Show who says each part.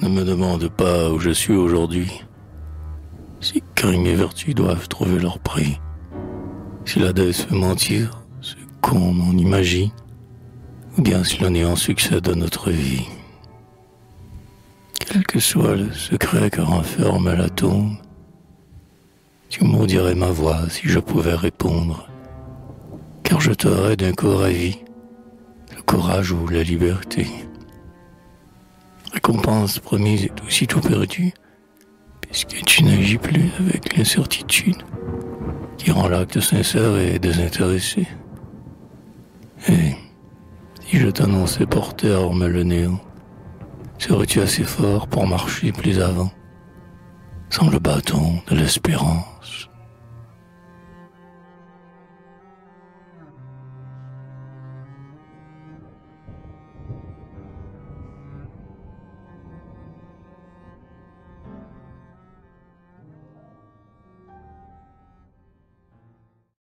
Speaker 1: Ne me demande pas où je suis aujourd'hui. Si crime et vertu doivent trouver leur prix. Si la déesse fait mentir, ce qu'on en imagine. Ou bien si le néant succède à notre vie. Quel que soit le secret que renferme la tombe, tu maudirais ma voix si je pouvais répondre, car je t'aurais d'un corps ravi, le courage ou la liberté. Récompense promise est aussitôt perdue, puisque tu n'agis plus avec l'incertitude qui rend l'acte sincère et désintéressé. Et si je t'annonçais porter à le néant, serais-tu assez fort pour marcher plus avant, sans le bâton de l'espérance?